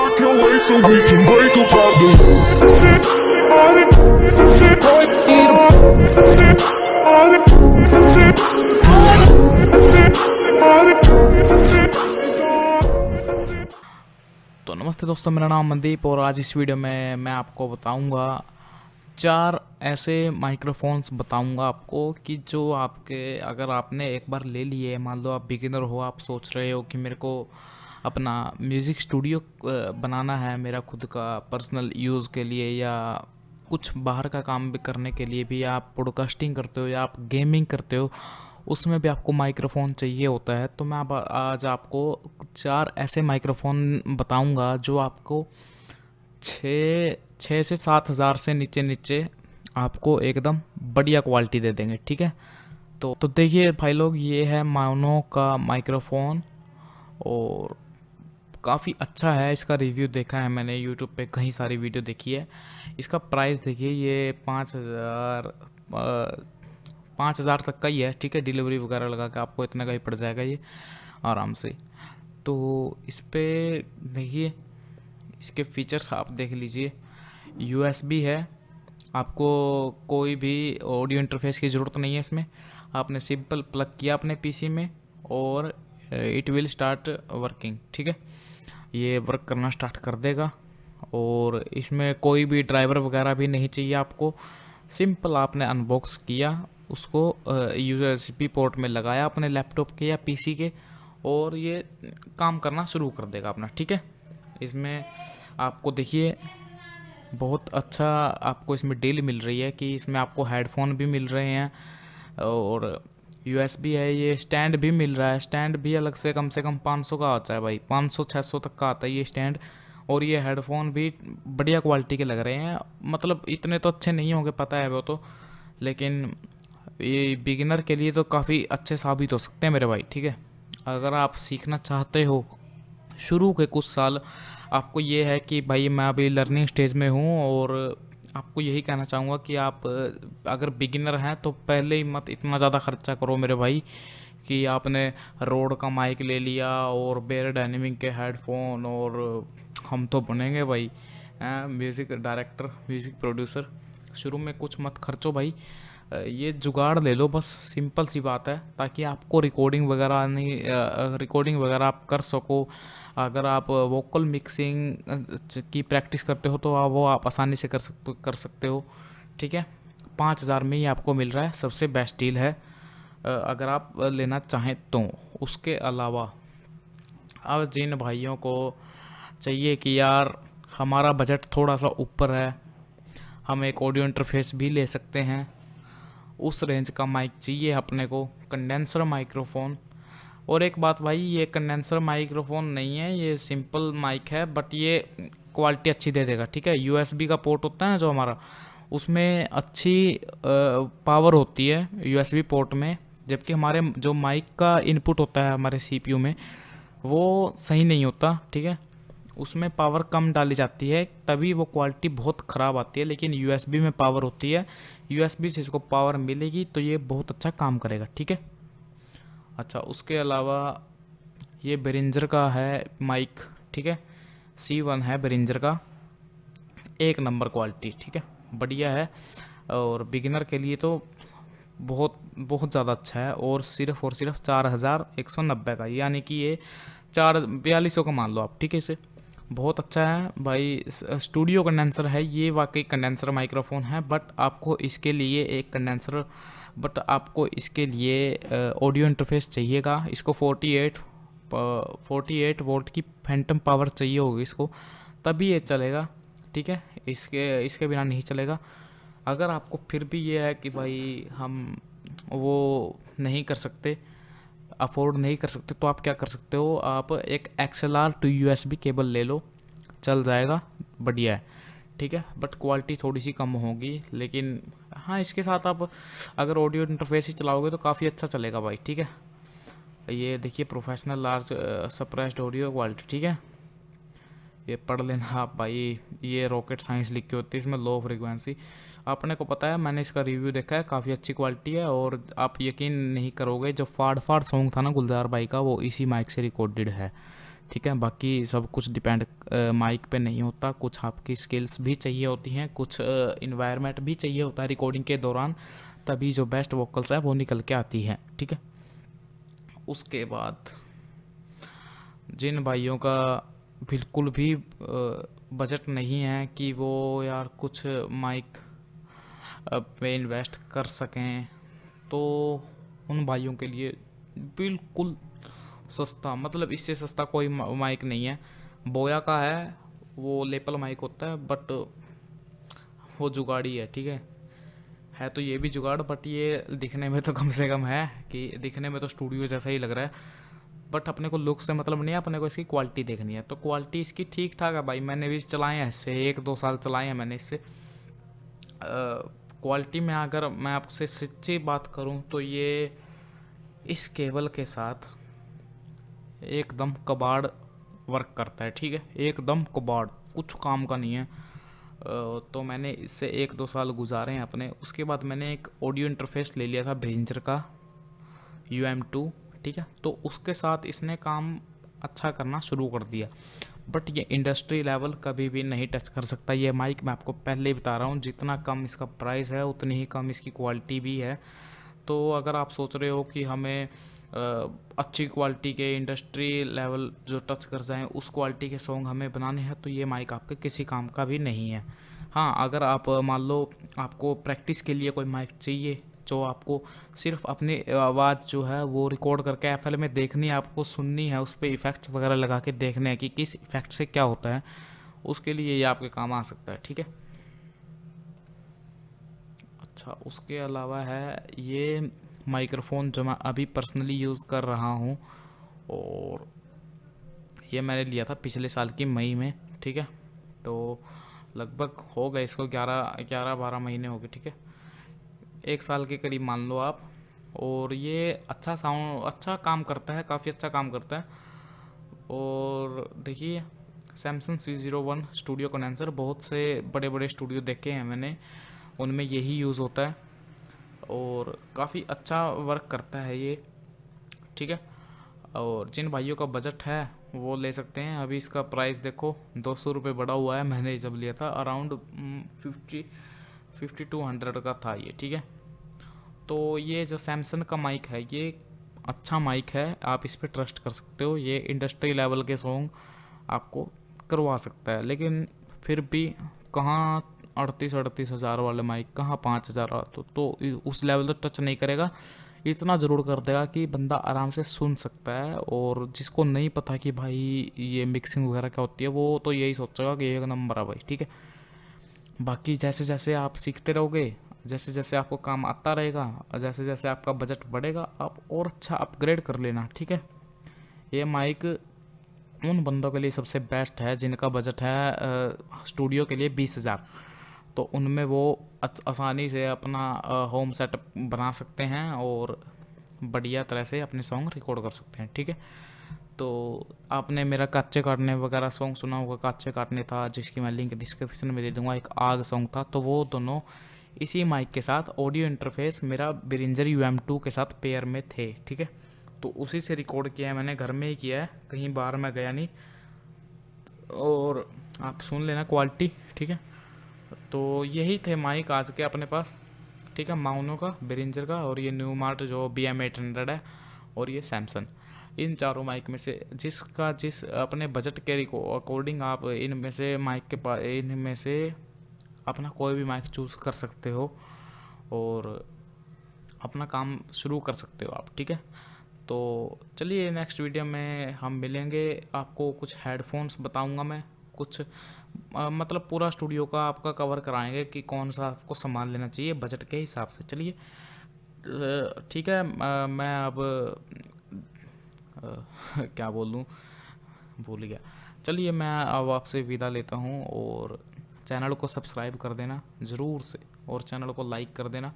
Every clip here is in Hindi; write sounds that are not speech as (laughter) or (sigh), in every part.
तो नमस्ते दोस्तों, मेरा नाम मनदीप और आज इस वीडियो में मैं आपको बताऊँगा चार ऐसे माइक्रोफोन्स बताऊँगा आपको कि जो आपके, अगर आपने एक बार ले लिए, मान लो आप बिगिनर हो, आप सोच रहे हो कि मेरे को अपना म्यूज़िक स्टूडियो बनाना है मेरा खुद का पर्सनल यूज़ के लिए या कुछ बाहर का काम भी करने के लिए भी आप पॉडकास्टिंग करते हो या आप गेमिंग करते हो, उसमें भी आपको माइक्रोफोन चाहिए होता है। तो मैं अब, आज आपको चार ऐसे माइक्रोफोन बताऊँगा जो आपको छः छः से सात हज़ार से नीचे नीचे आपको एकदम बढ़िया क्वालिटी दे देंगे, ठीक है? तो तो देखिए भाई लोग, ये है मानो का माइक्रोफोन और काफ़ी अच्छा है, इसका रिव्यू देखा है मैंने यूट्यूब पे कई सारी वीडियो देखी है। इसका प्राइस देखिए, ये पाँच हज़ार पाँच हज़ार तक का ही है, ठीक है? डिलीवरी वगैरह लगा के आपको इतने का ही पड़ जाएगा ये, आराम से। तो इस पर देखिए, इसके फीचर्स आप देख लीजिए। USB है, आपको कोई भी ऑडियो इंटरफेस की ज़रूरत नहीं है इसमें। आपने सिंपल प्लग किया अपने पीसी में और इट विल स्टार्ट वर्किंग ठीक है? ये वर्क करना स्टार्ट कर देगा और इसमें कोई भी ड्राइवर वगैरह भी नहीं चाहिए आपको। सिंपल आपने अनबॉक्स किया, उसको यूज़र यूएसबी पोर्ट में लगाया अपने लैपटॉप के या पीसी के और ये काम करना शुरू कर देगा अपना, ठीक है? इसमें आपको देखिए, बहुत अच्छा आपको इसमें डील मिल रही है कि इसमें आपको हेडफोन भी मिल रहे हैं और USB है, ये स्टैंड भी मिल रहा है। स्टैंड भी अलग से कम से कम 500 का आता है भाई। 500 600 तक का आता है ये स्टैंड और ये हेडफोन भी बढ़िया क्वालिटी के लग रहे हैं। मतलब इतने तो अच्छे नहीं होंगे, पता है वो तो। लेकिन ये बिगिनर के लिए तो काफ़ी अच्छे साबित हो सकते हैं मेरे भाई, ठीक है? अगर आप सीखना चाहते हो शुरू के कुछ साल, आपको ये है कि भाई मैं अभी लर्निंग स्टेज में हूँ और आपको यही कहना चाहूँगा कि आप अगर बिगिनर हैं तो पहले ही मत इतना ज़्यादा खर्चा करो मेरे भाई कि आपने रोड का माइक ले लिया और बेर डायनेमिक के हेडफोन और हम तो बनेंगे भाई। म्यूज़िक डायरेक्टर म्यूज़िक प्रोड्यूसर शुरू में कुछ मत खर्चो भाई। ये जुगाड़ ले लो, बस सिंपल सी बात है, ताकि आपको रिकॉर्डिंग वगैरह नहीं रिकॉर्डिंग वगैरह आप कर सको। अगर आप वोकल मिक्सिंग की प्रैक्टिस करते हो तो आप वो आप आसानी से कर सकते कर सकते हो, ठीक है? पाँच हज़ार में ही आपको मिल रहा है, सबसे बेस्ट डील है। अगर आप लेना चाहें तो। उसके अलावा, अब जिन भाइयों को चाहिए कि यार, हमारा बजट थोड़ा सा ऊपर है, हम एक ऑडियो इंटरफेस भी ले सकते हैं। उस रेंज का माइक चाहिए अपने को कंडेंसर माइक्रोफोन और एक बात भाई, ये कंडेंसर माइक्रोफोन नहीं है, ये सिंपल माइक है बट ये क्वालिटी अच्छी दे देगा, ठीक है? यूएसबी का पोर्ट होता है ना जो हमारा, उसमें अच्छी पावर होती है यूएसबी पोर्ट में, जबकि हमारे जो माइक का इनपुट होता है हमारे सीपीयू में, वो सही नहीं होता, ठीक है? उसमें पावर कम डाली जाती है, तभी वो क्वालिटी बहुत ख़राब आती है, लेकिन यूएसबी में पावर होती है। यूएसबी से इसको पावर मिलेगी तो ये बहुत अच्छा काम करेगा, ठीक है? अच्छा उसके अलावा ये बेरिंजर का है माइक ठीक है? सी वन है बेरिंजर का। एक नंबर क्वालिटी ठीक है? बढ़िया है। और बिगिनर के लिए तो बहुत बहुत ज़्यादा अच्छा है, और सिर्फ़ और सिर्फ़ चार हज़ार एक सौ नब्बे का, यानी कि ये चार, बयालीस सौ का मान लो आप, ठीक है इसे? बहुत अच्छा है। भाई स्टूडियो कंडेंसर है, ये वाकई कंडेंसर माइक्रोफोन है बट आपको इसके लिए एक कंडेंसर बट आपको इसके लिए ऑडियो इंटरफेस चाहिएगा। इसको 48 48 वोल्ट की फैंटम पावर चाहिए होगी इसको, तभी ये चलेगा, ठीक है? इसके इसके बिना नहीं चलेगा। अगर आपको फिर भी ये है कि भाई, हम वो नहीं कर सकते अफोर्ड नहीं कर सकते तो आप क्या कर सकते हो? आप एक XLR to U S B cable ले लो, चल जाएगा, बढ़िया है, ठीक है? बट क्वालिटी थोड़ी सी कम होगी, लेकिन हाँ इसके साथ आप अगर ऑडियो इंटरफेस ही चलाओगे तो काफ़ी अच्छा चलेगा भाई, ठीक है? ये देखिए professional large suppressed audio quality ठीक है? ये पढ़ लेना आप भाई, ये रॉकेट साइंस लिख के होती है, इसमें लो फ्रिक्वेंसी अपने को पता है, मैंने इसका रिव्यू देखा है, काफ़ी अच्छी क्वालिटी है और आप यकीन नहीं करोगे, जो फाड़ फाड़ सॉन्ग था ना गुलजार भाई का, वो इसी माइक से रिकॉर्डेड है। ठीक है, बाकी सब कुछ डिपेंड माइक पे नहीं होता, कुछ आपकी स्किल्स भी चाहिए होती हैं, कुछ इन्वायरमेंट भी चाहिए होता है रिकॉर्डिंग के दौरान, तभी जो बेस्ट वोकल्स है वो निकल के आती है। ठीक है? उसके बाद, जिन भाइयों का बिल्कुल भी बजट नहीं है कि वो यार कुछ माइक पे इन्वेस्ट कर सकें। तो उन भाइयों के लिए बिल्कुल सस्ता मतलब इससे सस्ता कोई माइक नहीं है। बोया का है, वो लेपल माइक होता है बट वो जुगाड़ी है, ठीक है? है तो ये भी जुगाड़ बट ये दिखने में तो कम से कम है कि दिखने में तो स्टूडियो जैसा ही लग रहा है। बट अपने को लुक से मतलब नहीं है, अपने को इसकी क्वालिटी देखनी है। तो क्वालिटी इसकी ठीक ठाक है भाई, मैंने भी चलाए हैं, इससे एक दो साल चलाए हैं मैंने इससे। क्वालिटी में अगर मैं आपसे सच्ची बात करूँ तो ये इस केबल के साथ एकदम कबाड़ वर्क करता है, ठीक है? एकदम कबाड़, कुछ काम का नहीं है। तो मैंने इससे एक दो साल गुजारे हैं अपने। उसके बाद मैंने एक ऑडियो इंटरफेस ले लिया था भेंजर का यू एम टू ठीक है? तो उसके साथ इसने काम अच्छा करना शुरू कर दिया। बट ये इंडस्ट्री लेवल कभी भी नहीं टच कर सकता। ये माइक मैं आपको पहले ही बता रहा हूँ, जितना कम इसका प्राइस है, उतनी ही कम इसकी क्वालिटी भी है। तो अगर आप सोच रहे हो कि हमें अच्छी क्वालिटी के इंडस्ट्री लेवल जो टच कर जाएँ, उस क्वालिटी के सॉन्ग हमें बनाने हैं तो ये माइक आपके किसी काम का भी नहीं है। हाँ अगर आप मान लो आपको प्रैक्टिस के लिए कोई माइक चाहिए जो आपको सिर्फ़ अपनी आवाज़ जो है वो रिकॉर्ड करके एफएल में देखनी है, आपको सुननी है, उस पर इफ़ेक्ट्स वगैरह लगा के देखने हैं कि किस इफ़ेक्ट से क्या होता है, उसके लिए ये आपके काम आ सकता है, ठीक है? अच्छा उसके अलावा है, ये माइक्रोफोन जो मैं अभी पर्सनली यूज़ कर रहा हूँ, और ये मैंने लिया था पिछले साल की मई में, ठीक है? तो लगभग हो गए, इसको ग्यारह ग्यारह बारह महीने हो गए, ठीक है? एक साल के करीब मान लो आप। और ये अच्छा साउंड अच्छा काम करता है, काफ़ी अच्छा काम करता है। और देखिए Samsung C zero one studio condenser बहुत से बड़े बड़े स्टूडियो देखे हैं मैंने। उनमें यही यूज़ होता है। और काफ़ी अच्छा वर्क करता है ये। ठीक है? और जिन भाइयों का बजट है, वो ले सकते हैं। अभी इसका प्राइस देखो, दो सौ रुपये बढ़ा हुआ है। मैंने जब लिया था around fifty fifty two hundred का था ये। ठीक है? तो ये जो सैमसंग का माइक है ये अच्छा माइक है आप इस पर ट्रस्ट कर सकते हो। ये इंडस्ट्री लेवल के सॉन्ग आपको करवा सकता है। लेकिन फिर भी कहाँ अड़तीस अड़तीस हज़ार वाले माइक कहाँ पाँच हज़ार? तो, तो उस लेवल तक टच नहीं करेगा। इतना ज़रूर कर देगा कि बंदा आराम से सुन सकता है और जिसको नहीं पता कि भाई ये मिक्सिंग वगैरह क्या होती है वो तो यही सोचेगा कि एक नंबर है भाई ठीक है? बाकी जैसे जैसे आप सीखते रहोगे जैसे जैसे आपको काम आता रहेगा जैसे जैसे आपका बजट बढ़ेगा, आप और अच्छा अपग्रेड कर लेना, ठीक है? ये माइक उन बंदों के लिए सबसे बेस्ट है जिनका बजट है स्टूडियो के लिए बीस हज़ार। तो उनमें वो आसानी से अपना होम सेटअप बना सकते हैं और बढ़िया तरह से अपने सॉन्ग रिकॉर्ड कर सकते हैं, ठीक है? तो आपने मेरा काचे काटने वगैरह सॉन्ग सुना होगा, काचे काटने था, जिसकी मैं लिंक डिस्क्रिप्शन में दे दूँगा, एक आग सॉन्ग था तो वो दोनों इसी माइक के साथ ऑडियो इंटरफेस मेरा बिरिंजर यू एम टू के साथ पेयर में थे, ठीक है? तो उसी से रिकॉर्ड किया है मैंने, घर में ही किया है, कहीं बाहर में गया नहीं। और आप सुन लेना क्वालिटी ठीक है? तो यही थे माइक आज के अपने पास, ठीक है? माउनो का बिरिंजर का, और ये न्यू मार्ट जो बी एम एट हंड्रेड है, और ये सैमसंग इन चारों माइक में से जिसका जिस अपने बजट के अकॉर्डिंग आप इनमें से माइक के पास इनमें से अपना कोई भी माइक चूज़ कर सकते हो और अपना काम शुरू कर सकते हो आप ठीक है? तो चलिए नेक्स्ट वीडियो में हम मिलेंगे। आपको कुछ हेडफोन्स बताऊँगा मैं। कुछ आ, मतलब पूरा स्टूडियो का आपका कवर कराएँगे कि कौन सा आपको सामान लेना चाहिए बजट के हिसाब से। चलिए ठीक है आ, मैं अब आ, (laughs) क्या बोल? दूँ भूल गया। चलिए मैं अब आपसे विदा लेता हूँ और चैनल को सब्सक्राइब कर देना, ज़रूर से, और चैनल को लाइक कर देना,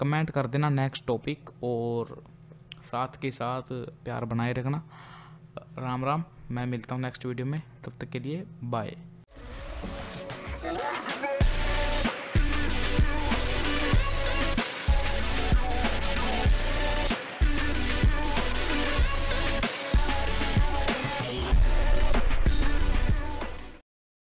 कमेंट कर देना नेक्स्ट टॉपिक, और साथ के साथ प्यार बनाए रखना। राम राम, मैं मिलता हूँ नेक्स्ट वीडियो में, तब तक के लिए बाय